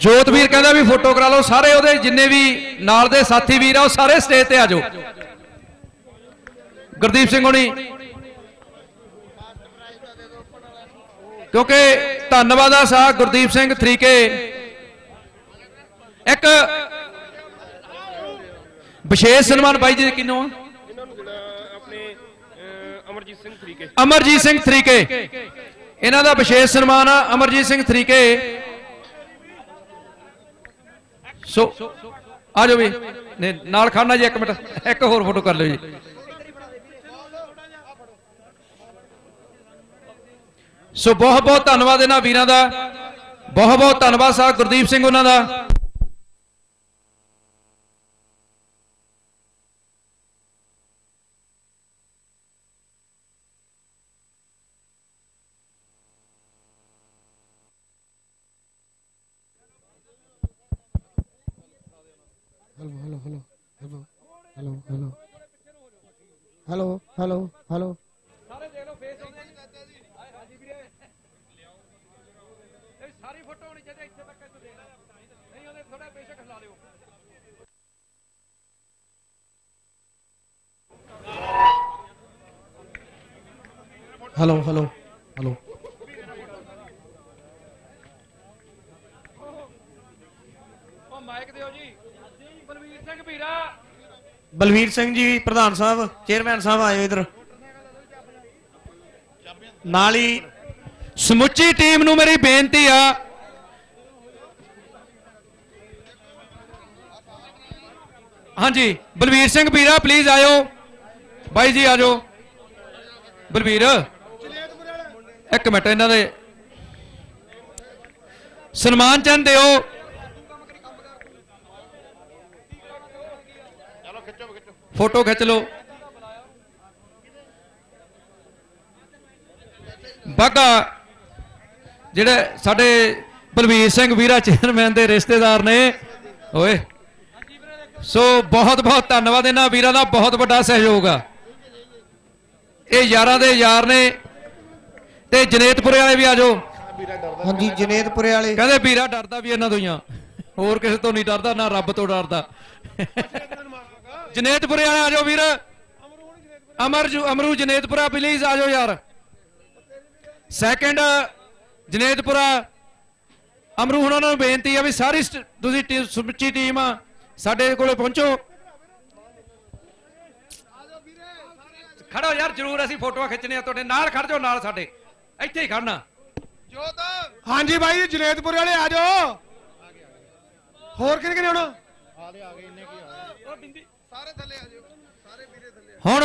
ਜੋਤ ਵੀਰ ਕਹਿੰਦਾ ਵੀ ਫੋਟੋ ਕਰਾ ਲਓ, ਸਾਰੇ ਉਹਦੇ ਜਿੰਨੇ ਵੀ ਨਾਲ ਦੇ ਸਾਥੀ ਵੀਰ ਆ, ਉਹ ਸਾਰੇ ਸਟੇਜ ਤੇ ਆ ਜਾਓ। ਗੁਰਦੀਪ ਸਿੰਘ ਹੁਣੀ ਕਿਉਂਕਿ ਧੰਨਵਾਦ ਆ ਸਾ ਗੁਰਦੀਪ ਸਿੰਘ ਤਰੀਕੇ ਇੱਕ ਵਿਸ਼ੇਸ਼ ਸਨਮਾਨ ਬਾਈ ਜੀ ਕਿੰਨੋਂ ਆ? ਇਹਨਾਂ ਨੂੰ ਜਿਹੜਾ ਆਪਣੇ ਅਹ, ਅਮਰਜੀਤ ਸਿੰਘ ਤਰੀਕੇ ਅਮਰਜੀਤ ਸਿੰਘ ਤਰੀਕੇ ਇਹਨਾਂ ਦਾ ਵਿਸ਼ੇਸ਼ ਸਨਮਾਨ ਆ ਅਮਰਜੀਤ ਸਿੰਘ ਤਰੀਕੇ ਸੋ ਆ ਜਾਓ ਵੀ। ਨਾਲ ਖੜਨਾ ਜੀ ਇੱਕ ਮਿੰਟ। ਇੱਕ ਹੋਰ ਫੋਟੋ ਕਰ ਲਿਓ ਜੀ। ਸੋ ਬਹੁਤ ਬਹੁਤ ਧੰਨਵਾਦ ਇਹਨਾਂ ਵੀਰਾਂ ਦਾ। ਬਹੁਤ ਬਹੁਤ ਧੰਨਵਾਦ ਸਾਹਿਬ ਗੁਰਦੀਪ ਸਿੰਘ ਉਹਨਾਂ ਦਾ। Hello hello hello hello hello hello hello hello hello ਸਾਰੇ ਦੇਖ ਲਓ ਫੇਸ ਆਉਂਦੇ ਜੀ ਹਾਂਜੀ ਵੀਰੇ ਇਹ ਸਾਰੀ ਫੋਟੋ ਹੋਣੀ ਚਾਹੀਦੀ ਇੱਥੇ ਤੱਕ ਇੱਥੇ ਦੇਖ ਨਹੀਂ ਉਹਦੇ ਥੋੜਾ ਬੇਸ਼ੱਕ ਹਿਲਾ ਲਿਓ ਹੈਲੋ ਹੈਲੋ ਹੈਲੋ ਉਹ ਮਾਈਕ ਦਿਓ ਜੀ। ਬਲਵੀਰ ਸਿੰਘ ਵੀਰਾ ਬਲਵੀਰ ਸਿੰਘ ਜੀ ਪ੍ਰਧਾਨ ਸਾਹਿਬ ਚੇਅਰਮੈਨ ਸਾਹਿਬ ਆਇਓ ਇਧਰ। ਨਾਲ ਹੀ ਸਮੁੱਚੀ ਟੀਮ ਨੂੰ ਮੇਰੀ ਬੇਨਤੀ ਆ। ਹਾਂਜੀ, ਬਲਵੀਰ ਸਿੰਘ ਵੀਰਾ ਪਲੀਜ਼ ਆਇਓ। ਬਾਈ ਜੀ ਆਜੋ। ਬਲਵੀਰ, ਇੱਕ ਮਿੰਟ, ਇਹਨਾਂ ਦੇ ਸਨਮਾਨ ਚੰਦ ਦਿਓ। ਫੋਟੋ ਖਿੱਚ ਲਓ। ਬਾਗਾ ਜਿਹੜੇ ਸਾਡੇ ਬਲਵੀਰ ਸਿੰਘ ਵੀਰਾ ਚੇਅਰਮੈਨ ਦੇ ਰਿਸ਼ਤੇਦਾਰ ਨੇ। ਓਏ। ਸੋ ਬਹੁਤ ਬਹੁਤ ਧੰਨਵਾਦ ਇਹਨਾਂ ਵੀਰਾਂ ਦਾ ਬਹੁਤ ਵੱਡਾ ਸਹਿਯੋਗ ਆ। ਇਹ ਯਾਰਾਂ ਦੇ ਯਾਰ ਨੇ। ਤੇ ਜਨੇਤਪੁਰੇ ਵਾਲੇ ਵੀ ਆਜੋ ਹਾਂਜੀ ਜਨੇਤਪੁਰੇ ਵਾਲੇ। ਕਹਿੰਦੇ ਵੀਰਾ ਡਰਦਾ ਵੀ ਇਹਨਾਂ ਤੋਂ ਹੀ ਆ। ਹੋਰ ਕਿਸੇ ਤੋਂ ਨਹੀਂ ਡਰਦਾ ਨਾ ਰੱਬ ਤੋਂ ਡਰਦਾ। ਜਨੇਤਪੁਰੇ ਵਾਲੇ ਆਜੋ ਵੀਰ। ਅਮਰ ਜੂ ਅਮਰੂ ਜਨੇਤਪੁਰਾ ਪਲੀਜ਼ ਆਜੋ ਯਾਰ। ਸੈਕੰਡ ਜਨੇਤਪੁਰਾ ਅਮਰੂ ਹੁਣਾਂ ਨੂੰ ਬੇਨਤੀ ਆ ਵੀ ਸਾਰੀ ਤੁਸੀਂ ਟੀਮ ਸਮੁੱਚੀ ਟੀਮ ਆ ਸਾਡੇ ਕੋਲੇ ਪਹੁੰਚੋ। ਖੜੋ ਯਾਰ ਜਰੂਰ ਅਸੀਂ ਫੋਟੋਆਂ ਖਿੱਚਣੀਆਂ ਤੁਹਾਡੇ ਨਾਲ ਖੜ ਜਾਓ ਨਾਲ ਸਾਡੇ। ਇੱਥੇ ਹੀ ਖੜਨਾ। ਜੋਤ। ਹਾਂਜੀ ਬਾਈ ਜਨੇਤਪੁਰ ਵਾਲੇ ਆ ਜਾਓ। ਹੋਰ ਕਿਹਨੇ ਕਿਹਨੇ ਆਉਣਾ? ਸਾਰੇ ਥੱਲੇ ਆ ਜਾਓ ਸਾਰੇ ਵੀਰੇ ਥੱਲੇ ਹੁਣ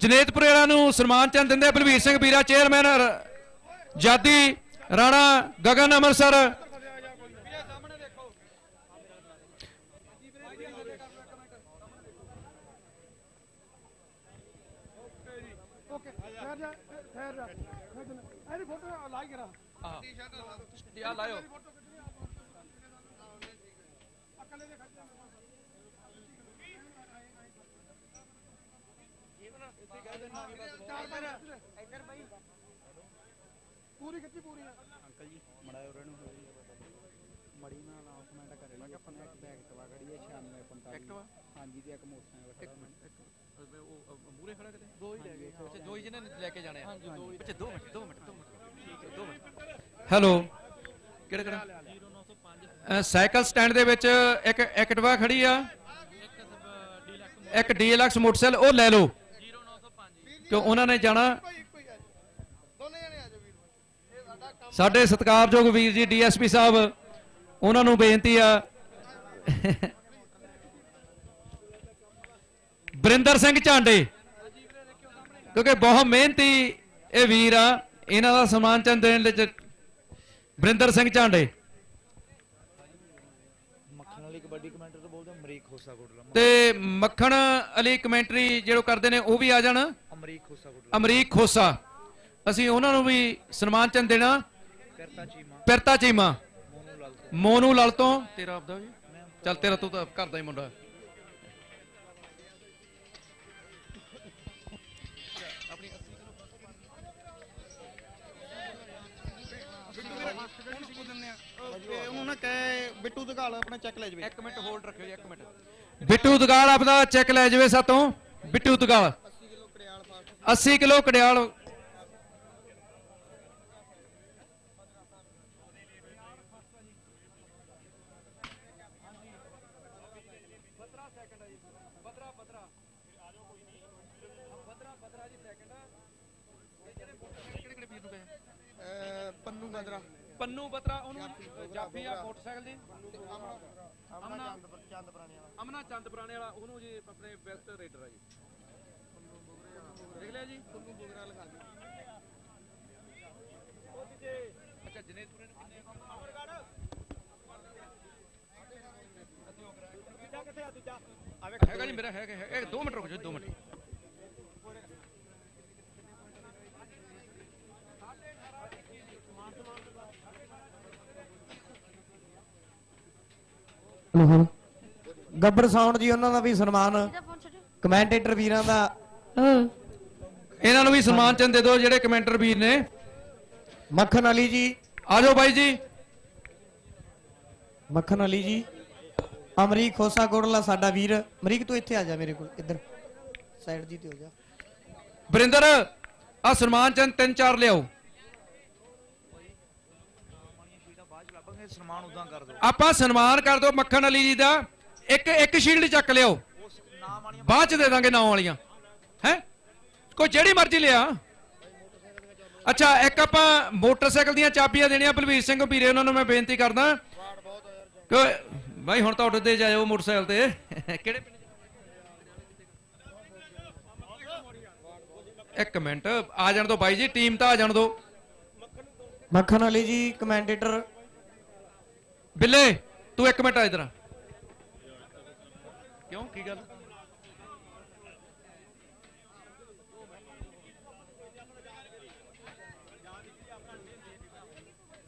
ਜਨੇਤਪੁਰੇ ਵਾਲਿਆਂ ਨੂੰ ਸਨਮਾਨ ਚੰਦ ਦਿੰਦੇ ਬਲਵੀਰ ਸਿੰਘ ਵੀਰਾ ਚੇਅਰਮੈਨ ਜਾਦੀ ਰਾਣਾ ਗਗਨ ਅੰਮ੍ਰਿਤਸਰ ਓਕੇ ਠਹਿਰ ਜਾ ਠਹਿਰ ਜਾ ਇਹਦੀ ਫੋਟੋ ਲਾਈ ਕਰਾ। ਆ ਲਾਇਓ ਮੂਰੇ ਖੜਾ ਕਿਤੇ? ਦੋ ਹੀ ਲੈ ਗਏ ਅੱਛਾ ਦੋ ਹੀ ਜਿਹਨੇ ਲੈ ਕੇ ਜਾਣੇ ਆ? ਹਾਂਜੀ ਦੋ ਹੀ ਅੱਛਾ 2 ਮਿੰਟ 2 ਮਿੰਟ 2 ਮਿੰਟ ਠੀਕ ਹੈ। 2 ਮਿੰਟ। ਹੈਲੋ। ਕਿਹੜਾ ਕਿਹੜਾ? 0905 ਸਾਈਕਲ ਸਟੈਂਡ ਦੇ ਵਿੱਚ ਇੱਕ ਐਕਟਿਵਾ ਖੜੀ ਆ। ਇੱਕ ਡੀਐਲਐਕਸ ਮੋਟਰਸਾਈਕਲ ਉਹ ਲੈ ਲਓ। 0905 ਕਿਉਂ ਉਹਨਾਂ ਨੇ ਜਾਣਾ। ਇੱਕੋ ਸਾਡੇ ਸਤਿਕਾਰਯੋਗ ਵੀਰ ਜੀ ਡੀਐਸਪੀ ਸਾਹਿਬ ਉਹਨਾਂ ਨੂੰ ਬੇਨਤੀ ਆ। ਬਰਿੰਦਰ ਸਿੰਘ ਝਾਂਡੇ। ਕਿਉਂਕਿ ਬਹੁਤ ਮਿਹਨਤੀ ਇਹ ਵੀਰ ਆ ਇਹਨਾਂ ਦਾ ਸਨਮਾਨ ਚੰਦ ਦੇਣ ਲਈ ਬਰਿੰਦਰ ਸਿੰਘ ਝਾਂਡੇ। ਤੋਂ ਮੱਖਣ ਅਲੀ ਕਮੈਂਟਰੀ ਜਿਹੜੇ ਕਰਦੇ ਨੇ ਉਹ ਵੀ ਆ ਜਾਣ। ਅਮਰੀਕ ਖੋਸਾ ਅਮਰੀਕ ਖੋਸਾ। ਅਸੀਂ ਉਹਨਾਂ ਨੂੰ ਵੀ ਸਨਮਾਨ ਚੰਦ ਦੇਣਾ। ਪਿਰਤਾ ਚੀਮਾ। ਮੋਨੂ ਲਾਲ ਤੋਂ। ਤੇਰਾ ਆਪਦਾ ਜੀ। ਚੱਲ ਤੇਰਾ ਤੂੰ ਤਾਂ ਘਰ ਦਾ ਹੀ ਮੁੰਡਾ। ਬਿੱਟੂ ਦਗਾਲ ਆਪਣਾ ਚੈੱਕ ਲੈ ਜਵੇ। ਇੱਕ ਮਿੰਟ ਹੋਲਡ ਰੱਖਿਓ ਜੀ ਇੱਕ ਮਿੰਟ। ਬਿੱਟੂ ਦਗਾਲ ਆਪਦਾ ਚੈੱਕ ਲੈ ਜਾਵੇ ਸਾਤੋਂ। ਬਿੱਟੂ ਦਗਾਲ। 80 ਕਿਲੋ ਕੜਿਆਲ ਪੰਨੂ ਬਤਰਾ ਉਹਨੂੰ ਜਾਫੀ ਆ ਮੋਟਰਸਾਈਕਲ ਦੀ। ਅਮਨਾ ਚੰਦ ਪੁਰਾਣੇ ਵਾਲਾ। ਅਮਨਾ ਚੰਦ ਪੁਰਾਣੇ ਵਾਲਾ ਉਹਨੂੰ ਜੀ ਆਪਣੇ ਬੈਸਟ ਰੇਡਰ ਆ ਜੀ। ਦੇਖ ਲਿਆ ਜੀ। ਪੰਨੂ ਬੋਗਰਾ ਲਗਾ ਦਿਓ ਅੱਛਾ ਜਨੇਤਪੁਰੇ ਨੂੰ ਕਿੰਨੇ ਹੈਗਾ ਜੀ ਮੇਰਾ ਹੈਗਾ ਹੈਗਾ। 2 ਮਿੰਟ ਰੁਕ ਜਾਓ 2 ਮਿੰਟ। ਗੱਬਰ ਸਾਊਂਡ ਜੀ ਉਹਨਾਂ ਦਾ ਵੀ ਸਨਮਾਨ। ਕਮੈਂਟੇਟਰ ਵੀਰਾਂ ਦਾ। ਇਹਨਾਂ ਨੂੰ ਵੀ ਸਨਮਾਨ ਚੰਦ ਦੇ ਦਿਓ ਜਿਹੜੇ ਕਮੈਂਟਰ ਵੀਰ ਨੇ। ਮੱਖਣ ਅਲੀ ਜੀ। ਆ ਜਾਓ ਬਾਈ ਜੀ। ਮੱਖਣ ਅਲੀ ਜੀ। ਅਮਰੀਕ ਖੋਸਾ ਕੋਟਲਾ ਸਾਡਾ ਵੀਰ। ਅਮਰੀਕ ਤੂੰ ਇੱਥੇ ਆ ਜਾ ਮੇਰੇ ਕੋਲ। ਇੱਧਰ। ਸਾਈਡ ਜੀ ਤੇ ਹੋ ਜਾ। ਬਰਿੰਦਰ ਆ ਸਨਮਾਨ ਚੰਦ ਤਿੰਨ ਚਾਰ ਲਿਆਓ ਬਾਅਦ ਚ ਲੱਭਾਂਗੇ ਸਨਮਾਨ ਉਦਾਂ ਕਰ ਦਿਓ। ਆਪਾਂ ਸਨਮਾਨ ਕਰ ਦਿਓ ਮੱਖਣ ਅਲੀ ਜੀ ਦਾ। ਇੱਕ ਇੱਕ ਸ਼ੀਲਡ ਚੱਕ ਲਿਓ। ਬਾਅਦ ਚ ਦੇ ਦਾਂਗੇ ਨਾਮ ਵਾਲੀਆਂ। ਹੈ? ਕੋਈ ਜਿਹੜੀ ਮਰਜ਼ੀ ਲਿਆ। ਅੱਛਾ ਇੱਕ ਆਪਾਂ ਮੋਟਰਸਾਈਕਲ ਦੀਆਂ ਚਾਬੀਆਂ ਦੇਣੀਆਂ ਬਲਵੀਰ ਸਿੰਘ ਵੀਰੇ ਉਹਨਾਂ ਨੂੰ ਮੈਂ ਬੇਨਤੀ ਕਰਦਾ। ਕਿ ਬਾਈ ਹੁਣ ਤਾਂ ਉੱਡਦੇ ਜਾਇਓ ਮੋਟਰਸਾਈਕਲ ਤੇ। ਕਿਹੜੇ ਪਿੰਡ ਇੱਕ ਮਿੰਟ ਆ ਜਾਣ ਦੋ ਬਾਈ ਜੀ ਟੀਮ ਤਾਂ ਆ ਜਾਣ ਦੋ। ਮੱਖਣ ਅਲੀ ਜੀ ਕਮੈਂਡੇਟਰ ਬਿੱਲੇ ਤੂੰ ਇੱਕ ਮਿੰਟ ਆ ਇਧਰ ਕਿਉਂ ਕੀ ਗੱਲ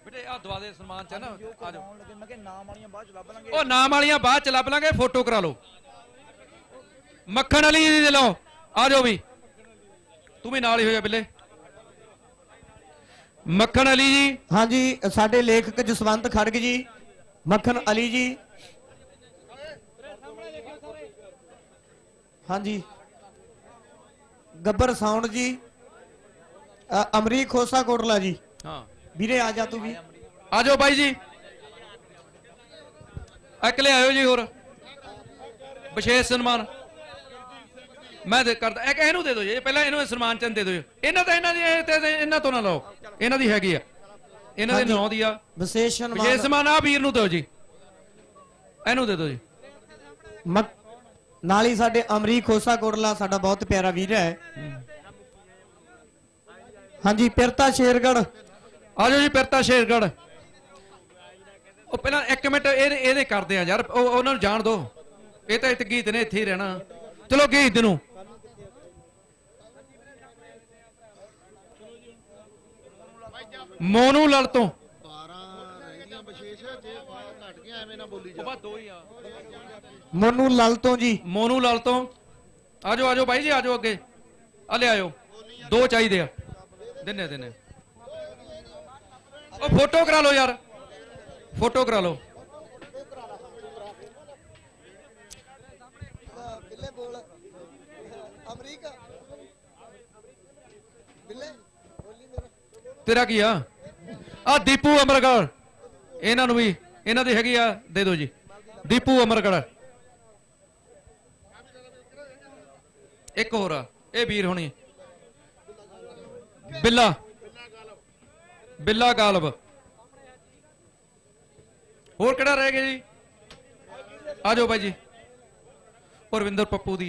ਬੇਟੇ ਆ ਦਵਾ ਦੇ ਸਨਮਾਨ ਚ ਨਾ ਆ ਜਾਓ ਆਉਣ ਲੱਗੇ ਮੈਂ ਕਿਹਾ ਨਾਮ ਵਾਲੀਆਂ ਬਾਅਦ ਚ ਲੱਭ ਲਾਂਗੇ। ਉਹ ਨਾਮ ਵਾਲੀਆਂ ਬਾਅਦ ਚ ਲੱਭ ਲਾਂਗੇ ਫੋਟੋ ਕਰਾ ਲਓ। ਮੱਖਣ ਅਲੀ ਜੀ ਦੇ ਲਓ। ਆ ਜਾਓ ਵੀ। ਤੂੰ ਵੀ ਨਾਲ ਹੀ ਹੋ ਜਾ ਬਿੱਲੇ। ਮੱਖਣ ਅਲੀ ਜੀ। ਹਾਂਜੀ ਸਾਡੇ ਲੇਖਕ ਜਸਵੰਤ ਖੜਗ ਜੀ। ਮੱਖਣ ਅਲੀ ਜੀ। ਹਾਂਜੀ। ਗੱਬਰ ਸਾਊਂਡ ਜੀ। ਅਮਰੀਕ ਖੋਸਾ ਕੋਟਲਾ ਜੀ। ਹਾਂ। ਵੀਰੇ ਆ ਜਾ ਤੂੰ ਵੀ। ਆ ਜਾਓ ਬਾਈ ਜੀ। ਇੱਕ ਲੈ ਆਇਓ ਜੀ ਹੋਰ। ਵਿਸ਼ੇਸ਼ ਸਨਮਾਨ। ਮੈਂ ਦੇ ਕਰਦਾ। ਇੱਕ ਇਹਨੂੰ ਦੇ ਦਿਓ ਜੀ। ਪਹਿਲਾਂ ਇਹਨੂੰ ਇਹ ਸਨਮਾਨ ਚੰਦ ਦੇ ਦਿਓ। ਇਹਨਾਂ ਤਾਂ ਇਹਨਾਂ ਦੀ ਇਹਨਾਂ ਤੋਂ ਨਾ ਲਓ। ਇਹਨਾਂ ਦੀ ਹੈਗੀ ਆ। ਇਹਨਾਂ ਦੇ। ਨਾਂ ਦੀ ਆ। ਵਿਸ਼ੇਸ਼ ਵਿਸ਼ੇਸ਼ ਸਨਮਾਨ ਆ ਵੀਰ ਨੂੰ ਦਿਓ ਜੀ। ਇਹਨੂੰ ਦੇ ਦਿਓ ਜੀ। ਨਾਲ ਹੀ ਸਾਡੇ ਅਮਰੀਕ ਖੋਸਾ ਕੋਟਲਾ ਸਾਡਾ ਬਹੁਤ ਪਿਆਰਾ ਵੀਰ ਹੈ। ਹਾਂਜੀ ਪਿਰਤਾ ਸ਼ੇਰਗੜ ਆ ਜਾਓ ਜੀ ਪਿਰਤਾ ਸ਼ੇਰਗੜ ਉਹ ਪਹਿਲਾਂ ਇੱਕ ਮਿੰਟ ਇਹਦੇ ਇਹਦੇ ਕਰਦੇ ਆ ਯਾਰ ਉਹ ਉਹਨਾਂ ਨੂੰ ਜਾਣ ਦਿਓ। ਇਹ ਤਾਂ ਇੱਥੇ ਗੀਤ ਨੇ ਇੱਥੇ ਹੀ ਰਹਿਣਾ। ਚਲੋ ਗੀਤ ਨੂੰ। ਮੋਨੂ ਲੜ ਤੋਂ। 12 ਰਹਿੰਦੀਆਂ ਵਿਸ਼ੇਸ਼ ਜੇ ਘਟ ਗਿਆ ਐਵੇਂ ਨਾ ਬੋਲੀ ਜਾ ਬਾ ਦੋ ਹੀ ਆ ਮੋਨੂ ਲਲ ਤੋਂ ਜੀ। ਮੋਨੂ ਲੜ ਤੋਂ। ਆਜੋ ਆਜੋ ਬਾਈ ਜੀ ਆਜੋ ਅੱਗੇ। ਆ ਲੈ ਆਇਓ। ਦੋ ਚਾਹੀਦੇ ਆ। ਦਿੰਨੇ ਦਿੰਨੇ ਉਹ ਫੋਟੋ ਕਰਾ ਲਓ ਯਾਰ। ਫੋਟੋ ਕਰਾ ਲਓ ਬਿੱਲੇ ਬੋਲ ਅਮਰੀਕ ਬਿੱਲੇ ਬੋਲੀ ਮੇਰਾ ਤੇਰਾ ਕੀ ਆ? ਆ ਦੀਪੂ ਅਮਰਗੜ। ਇਹਨਾਂ ਨੂੰ ਵੀ, ਇਹਨਾਂ ਦੀ ਹੈਗੀ ਆ, ਦੇ ਦਿਓ ਜੀ। ਦੀਪੂ ਅਮਰਗੜ। ਇੱਕ ਹੋਰ ਆ, ਇਹ ਵੀਰ ਹੋਣੀ। ਬਿੱਲਾ। ਬਿੱਲਾ ਗਾਲਬ ਹੋਰ ਕਿਹੜਾ ਰਹਿ ਗਿਆ ਜੀ? ਆ ਜਾਓ ਬਾਈ ਜੀ। ਪਰਵਿੰਦਰ ਪੱਪੂ ਦੀ